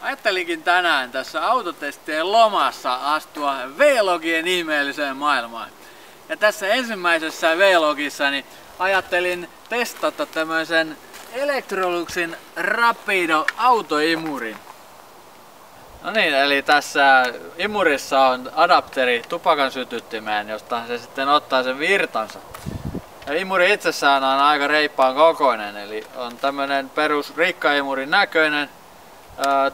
Ajattelinkin tänään tässä autotestien lomassa astua V-logien ihmeelliseen maailmaan. Ja tässä ensimmäisessä V-logissa niin ajattelin testata tämmöisen Electroluxin Rapido autoimurin. No niin, eli tässä imurissa on adapteri tupakan sytyttimeen, josta se sitten ottaa sen virtansa. Ja imuri itsessään on aika reippaan kokoinen, eli on tämmönen perus rikkaimurin näköinen.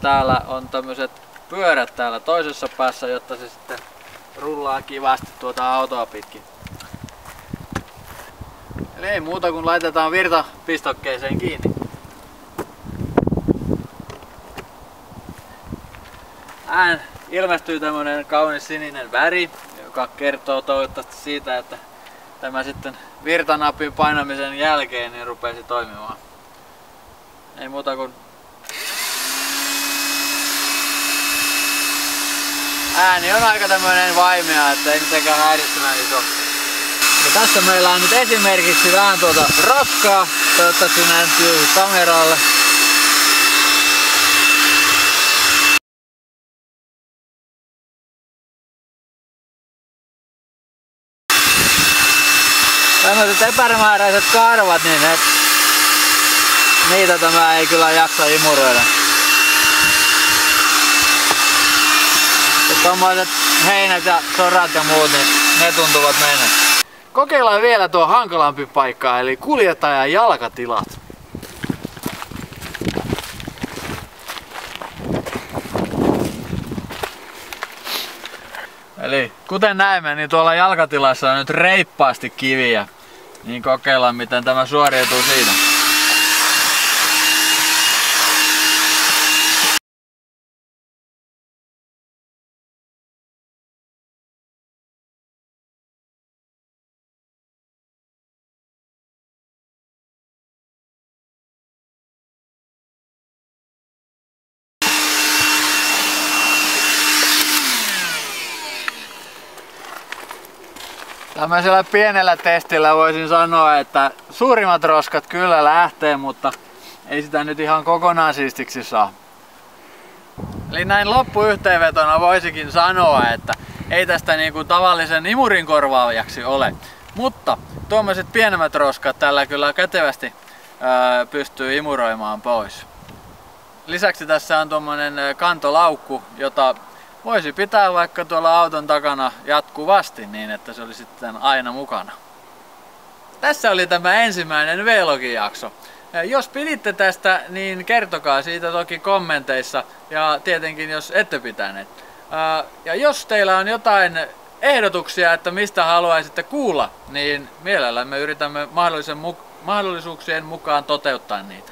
Täällä on tämmöiset pyörät täällä toisessa päässä, jotta se sitten rullaa kivasti tuota autoa pitkin. Eli ei muuta kuin laitetaan virta pistokkeeseen kiinni. Ään ilmestyy tämmönen kaunis sininen väri, joka kertoo toivottavasti siitä, että tämä sitten virtanapin painamisen jälkeen niin rupesi toimimaan. Ei muuta kuin ääni on aika tämmönen vaimea, että ei mitenkään häiritsevän iso. Ja tässä meillä on nyt esimerkiksi vähän tuota roskaa, toivottavasti näkyy kameralle. tämmöiset epämääräiset karvat, niin ne, niitä tämä ei kyllä jaksa imuroida. Ja tommoset heinät ja sorat ja muut, niin ne tuntuvat mennä. Kokeillaan vielä tuo hankalampi paikka, eli kuljettajan jalkatilat. Eli kuten näemme, niin tuolla jalkatilassa on nyt reippaasti kiviä. Niin kokeillaan miten tämä suoriutuu siinä. Tämmöisellä pienellä testillä voisin sanoa, että suurimmat roskat kyllä lähtee, mutta ei sitä nyt ihan kokonaan siistiksi saa. Eli näin loppuyhteenvetona voisikin sanoa, että ei tästä niinku tavallisen imurin korvaajaksi ole. Mutta tuommoiset pienemmät roskat tällä kyllä kätevästi öö, pystyy imuroimaan pois. Lisäksi tässä on tuommoinen kantolaukku, jota voisi pitää vaikka tuolla auton takana jatkuvasti niin, että se oli sitten aina mukana. Tässä oli tämä ensimmäinen V-logijakso. Jos piditte tästä, niin kertokaa siitä toki kommenteissa ja tietenkin jos ette pitäneet. Ja jos teillä on jotain ehdotuksia, että mistä haluaisitte kuulla, niin mielellämme yritämme mahdollisuuksien mukaan toteuttaa niitä.